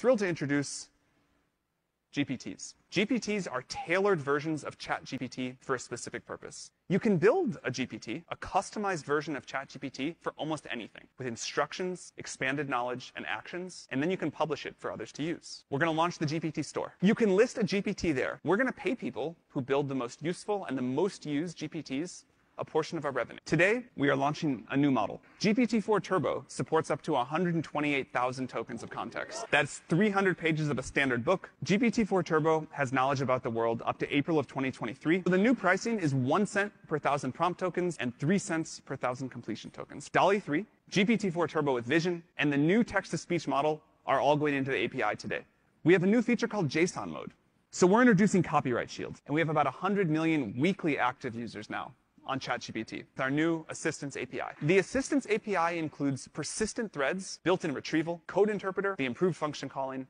thrilled to introduce GPTs. GPTs are tailored versions of ChatGPT for a specific purpose. You can build a GPT, a customized version of ChatGPT for almost anything with instructions, expanded knowledge, and actions, and then you can publish it for others to use. We're going to launch the GPT store. You can list a GPT there. We're going to pay people who build the most useful and the most used GPTs a portion of our revenue. Today, we are launching a new model. GPT-4 Turbo supports up to 128,000 tokens of context. That's 300 pages of a standard book. GPT-4 Turbo has knowledge about the world up to April of 2023. So the new pricing is one cent per thousand prompt tokens and three cents per thousand completion tokens. DALL-E 3, GPT-4 Turbo with Vision, and the new text-to-speech model are all going into the API today. We have a new feature called JSON mode. So we're introducing Copyright Shield, and we have about 100 million weekly active users now on ChatGPT with our new Assistants API. The Assistants API includes persistent threads, built-in retrieval, code interpreter, the improved function calling,